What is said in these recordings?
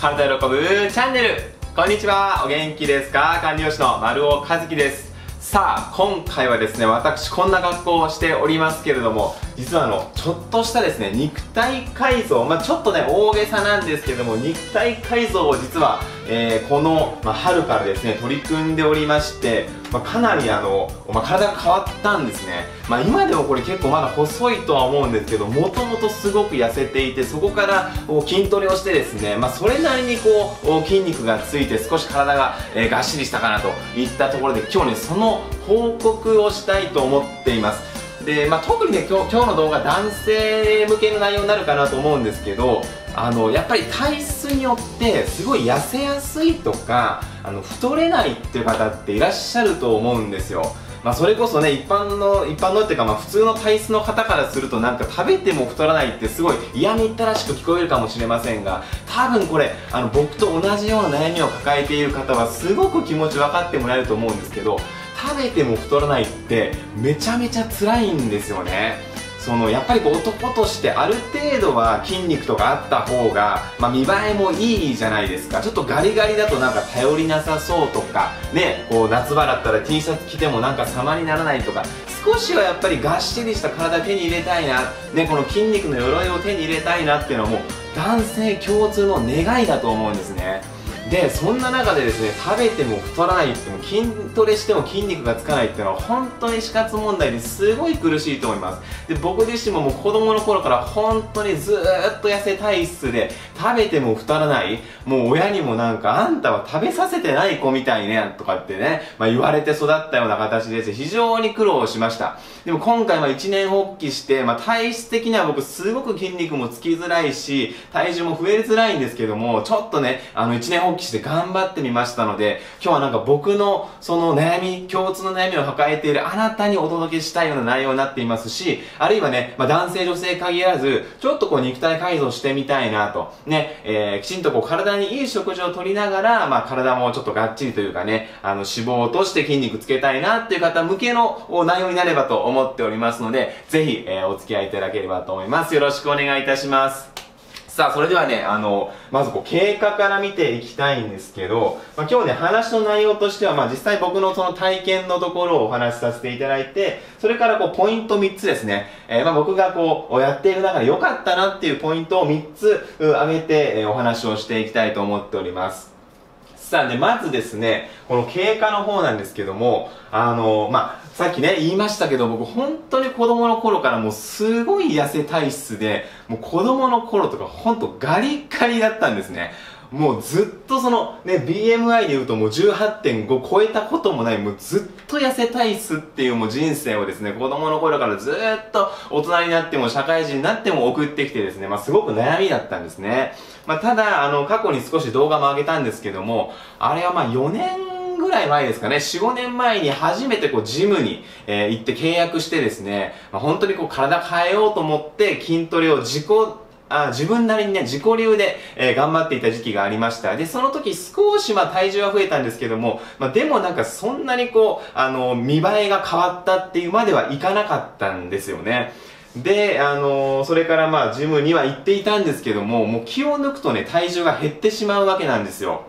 体喜ぶチャンネル。こんにちは。お元気ですか？管理栄養士の丸尾和樹です。さあ今回はですね私こんな格好をしておりますけれども実はあのちょっとしたですね肉体改造。まあ、ちょっとね大げさなんですけども肉体改造を実は、えー、この、まあ、春からですね取り組んでおりましてまあ、かなりあの、まあ、体が変わったんですね、まあ、今でもこれ結構まだ細いとは思うんですけどもともとすごく痩せていてそこから筋トレをしてですね、まあ、それなりにこう筋肉がついて少し体が、えー、がっしりしたかなといったところで今日ねその報告をしたいと思っています。で、まあ、特にね今日今日の動画男性向けの内容になるかなと思うんですけどあのやっぱり体質によってすごい痩せやすいとかあの太れないっていう方っていらっしゃると思うんですよ。まあ、それこそね一般の一般のっていうかまあ普通の体質の方からするとなんか食べても太らないってすごい嫌みったらしく聞こえるかもしれませんが多分これあの僕と同じような悩みを抱えている方はすごく気持ち分かってもらえると思うんですけど食べても太らないってめちゃめちゃ辛いんですよね。そのやっぱりこう男としてある程度は筋肉とかあった方が、まあ、見栄えもいいじゃないですか。ちょっとガリガリだとなんか頼りなさそうとかねこう夏場だったら T シャツ着てもなんか様にならないとか少しはやっぱりがっしりした体手に入れたいな、ね、この筋肉の鎧を手に入れたいなっていうのはもう男性共通の願いだと思うんですね。でそんな中でですね食べても太らないっても筋トレしても筋肉がつかないっていうのは本当に死活問題ですごい苦しいと思います。で僕自身ももう子供の頃から本当にずっと痩せ体質で食べても太らない。もう親にもなんかあんたは食べさせてない子みたいねとかってね、まあ、言われて育ったような形です。非常に苦労しました。でも今回は一年発起して、まあ、体質的には僕すごく筋肉もつきづらいし体重も増えづらいんですけどもちょっとねあの一年発起して頑張ってみましたので、今日はなんか僕のその悩み、共通の悩みを抱えているあなたにお届けしたいような内容になっていますし、あるいはね、まあ、男性女性限らず、ちょっとこう肉体改造してみたいなと、ね、えー、きちんとこう体にいい食事をとりながら、まあ、体もちょっとがっちりというかね、あの脂肪を落として筋肉つけたいなっていう方向けの内容になればと思っておりますので、ぜひ、えー、お付き合いいただければと思います。よろしくお願いいたします。さあ、それではね、あの、まずこう、経過から見ていきたいんですけど、まあ、今日ね、話の内容としては、まあ、実際僕のその体験のところをお話しさせていただいて、それからこう、ポイント3つですね。えー、まあ、僕がこう、やっている中で良かったなっていうポイントを3つ、挙げて、えー、お話をしていきたいと思っております。さあね、まずですね、この経過の方なんですけども、あの、まあ、さっきね、言いましたけど、僕本当に子供の頃からもうすごい痩せ体質で、もう子供の頃とか本当ガリガリだったんですね。もうずっとそのね、BMI で言うともう18.5超えたこともない、もうずっと痩せ体質っていうもう人生をですね、子供の頃からずっと大人になっても社会人になっても送ってきてですね、まあすごく悩みだったんですね。まあただ、あの、過去に少し動画も上げたんですけども、あれはまあ4年ぐらい前ですかね、4、5年前に初めてこうジムに、えー、行って契約してですね、まあ、本当にこう体変えようと思って筋トレを自己あ自分なりにね、自己流で、えー、頑張っていた時期がありました。で、その時少しまあ体重は増えたんですけども、まあでもなんかそんなにこう、あの、見栄えが変わったっていうまではいかなかったんですよね。で、あのー、それからまあジムには行っていたんですけども、もう気を抜くとね、体重が減ってしまうわけなんですよ。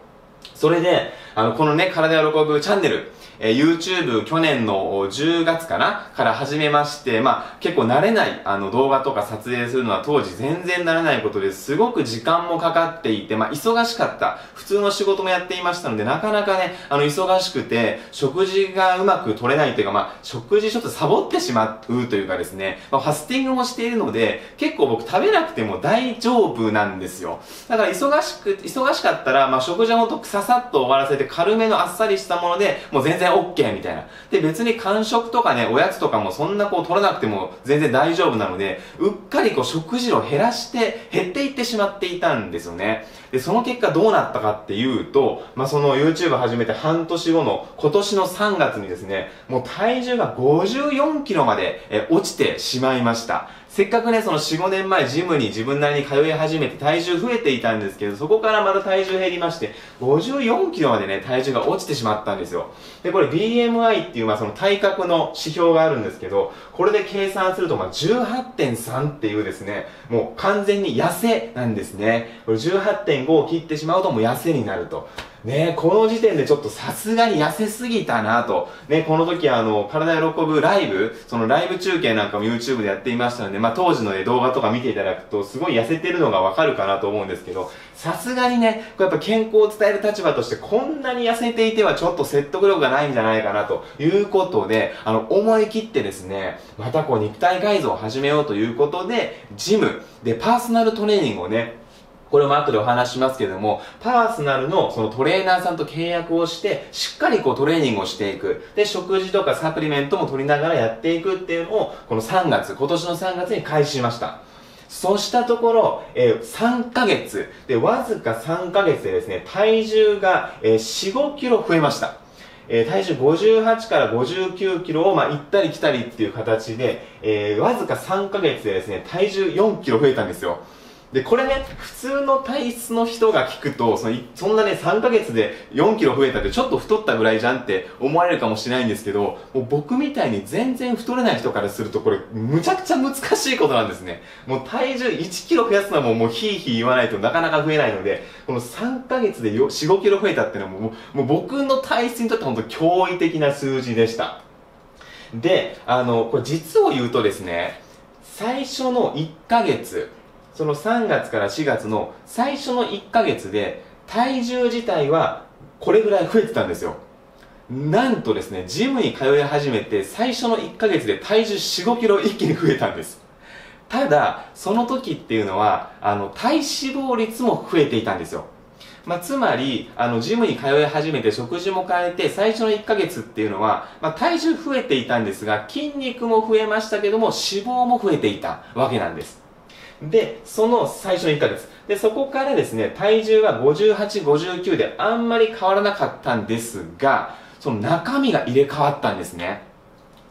それで、あの、このね、体喜ぶチャンネル、えー、YouTube 去年の10月かなから始めまして、まあ、結構慣れないあの動画とか撮影するのは当時全然慣れないことですごく時間もかかっていて、まあ、忙しかった。普通の仕事もやっていましたので、なかなかね、あの、忙しくて、食事がうまく取れないというか、まあ、食事ちょっとサボってしまうというかですね、まあ、ファスティングもしているので、結構僕食べなくても大丈夫なんですよ。だから忙しく、忙しかったら、まあ、食事はほんとささっと終わらせて軽めのあっさりしたもので、もう全然 OK みたいな。で、別に間食とかね、おやつとかもそんなこう取らなくても全然大丈夫なので、うっかりこう食事を減らして、減っていってしまっていたんですよね。で、その結果どうなったかっていうと、まあ、その YouTube 始めて半年後の今年の3月にですね、もう体重が54キロまで、え落ちてしまいました。せっかくね、その4、5年前ジムに自分なりに通い始めて体重増えていたんですけど、そこからまた体重減りまして、54キロまでね、体重が落ちてしまったんですよ。で、これ BMI っていう、まあその体格の指標があるんですけど、これで計算すると、まあ18.3っていうですね、もう完全に痩せなんですね。これ5を切ってしまうともう痩せになると。ねこの時点でちょっとさすがに痩せすぎたなと。ね、この時あの、体喜ぶライブ、そのライブ中継なんかも YouTube でやっていましたので、まあ当時の、ね、動画とか見ていただくと、すごい痩せてるのがわかるかなと思うんですけど、さすがにね、これやっぱ健康を伝える立場として、こんなに痩せていてはちょっと説得力がないんじゃないかなということで、あの、思い切ってですね、またこう肉体改造を始めようということで、ジムでパーソナルトレーニングをね、これも後でお話しますけども、パーソナルのそのトレーナーさんと契約をして、しっかりこうトレーニングをしていく。で、食事とかサプリメントも取りながらやっていくっていうのを、この3月、今年の3月に開始しました。そうしたところ、えー、3ヶ月、で、わずか3ヶ月でですね、体重が、えー、4、5キロ増えました。えー、体重58から59キロを、まあ、行ったり来たりっていう形で、えー、わずか3ヶ月でですね、体重4キロ増えたんですよ。で、これね、普通の体質の人が聞くと、そのそんなね、3ヶ月で4キロ増えたってちょっと太ったぐらいじゃんって思われるかもしれないんですけど、もう僕みたいに全然太れない人からするとこれ、むちゃくちゃ難しいことなんですね。もう体重1キロ増やすのはもうもうヒーヒー言わないとなかなか増えないので、この3ヶ月で4、5キロ増えたっていうのはもう、もう僕の体質にとって本当驚異的な数字でした。で、あの、これ実を言うとですね、最初の1ヶ月、その3月から4月の最初の1ヶ月で体重自体はこれぐらい増えてたんですよ。なんとですねジムに通い始めて最初の1ヶ月で体重4 5キロ一気に増えたんです。ただその時っていうのはあの体脂肪率も増えていたんですよ。まあ、つまり、あの、ジムに通い始めて食事も変えて、最初の1ヶ月っていうのは、まあ、体重増えていたんですが、筋肉も増えましたけども、脂肪も増えていたわけなんです。で、その最初の1ヶ月。で、そこからですね、体重は58、59であんまり変わらなかったんですが、その中身が入れ替わったんですね。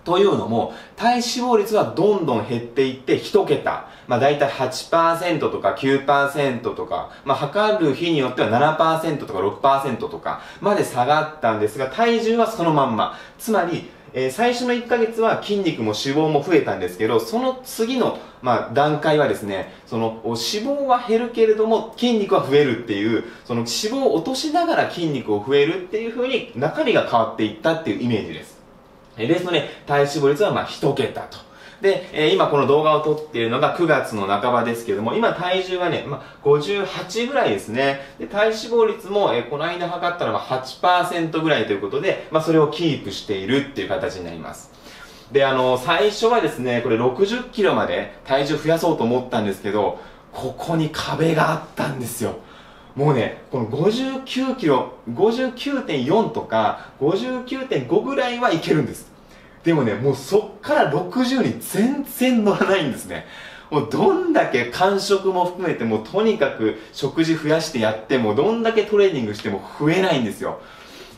というのも、体脂肪率はどんどん減っていって1桁。まあ大体8%とか9%とか、まあ測る日によっては7%とか6%とかまで下がったんですが、体重はそのまんま。つまり、えー、最初の1ヶ月は筋肉も脂肪も増えたんですけど、その次の、まあ、段階はですね、その脂肪は減るけれども筋肉は増えるっていう、その脂肪を落としながら筋肉を増えるっていう風に中身が変わっていったっていうイメージです。えですので、体脂肪率はまあ1桁と。で、えー、今この動画を撮っているのが9月の半ばですけども、今体重はね、まあ、58ぐらいですね。で、体脂肪率も、えー、この間測ったのは8%ぐらいということで、まあ、それをキープしているっていう形になります。で、あの、最初はですね、これ60キロまで体重増やそうと思ったんですけど、ここに壁があったんですよ。もうね、この59キロ、59.4とか59.5ぐらいはいけるんです。でもね、もうそっから60に全然乗らないんですね。もうどんだけ間食も含めてもうとにかく食事増やしてやってもどんだけトレーニングしても増えないんですよ。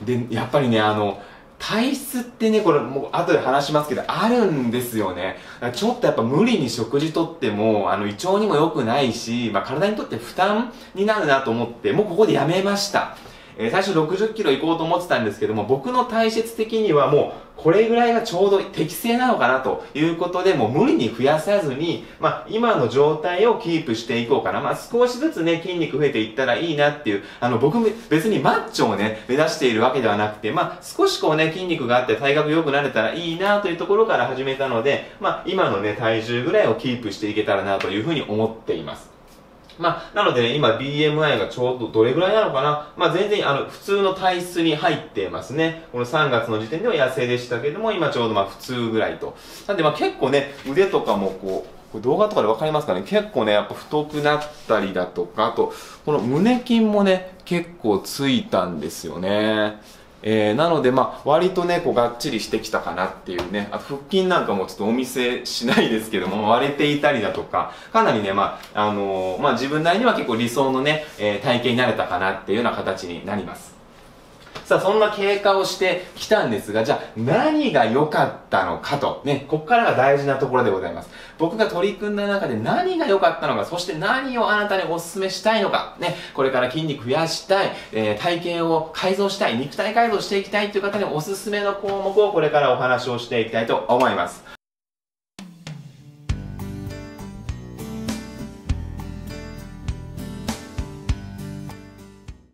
で、やっぱりね、あの、体質ってね、これもう後で話しますけど、あるんですよね。ちょっとやっぱ無理に食事とっても、あの、胃腸にも良くないし、まあ体にとって負担になるなと思って、もうここでやめました。えー、最初60キロ行こうと思ってたんですけども、僕の体質的にはもう、これぐらいがちょうど適正なのかなということで、もう無理に増やさずに、まあ、今の状態をキープしていこうかな。まあ、少しずつね、筋肉増えていったらいいなっていう、あの、僕別にマッチョをね、目指しているわけではなくて、まあ、少しこうね、筋肉があって体格良くなれたらいいなというところから始めたので、まあ、今のね、体重ぐらいをキープしていけたらなというふうに思っています。まあ、なのでね、今 BMI がちょうどどれぐらいなのかなまあ全然あの、普通の体質に入ってますね。この3月の時点では痩せでしたけども、今ちょうどまあ普通ぐらいと。なんでまあ結構ね、腕とかもこう、これ動画とかでわかりますかね結構ね、やっぱ太くなったりだとか、あと、この胸筋もね、結構ついたんですよね。えー、なので、まあ、割とね、こう、がっちりしてきたかなっていうね、あ腹筋なんかもちょっとお見せしないですけども、割れていたりだとか、かなりね、まあ、あのー、まあ、自分なりには結構理想のね、えー、体型になれたかなっていうような形になります。さあ、そんな経過をしてきたんですが、じゃあ何が良かったのかと、ね、ここからが大事なところでございます。僕が取り組んだ中で何が良かったのか、そして何をあなたにお勧めしたいのか、ね、これから筋肉増やしたい、えー、体型を改造したい、肉体改造していきたいという方におすすめの項目をこれからお話をしていきたいと思います。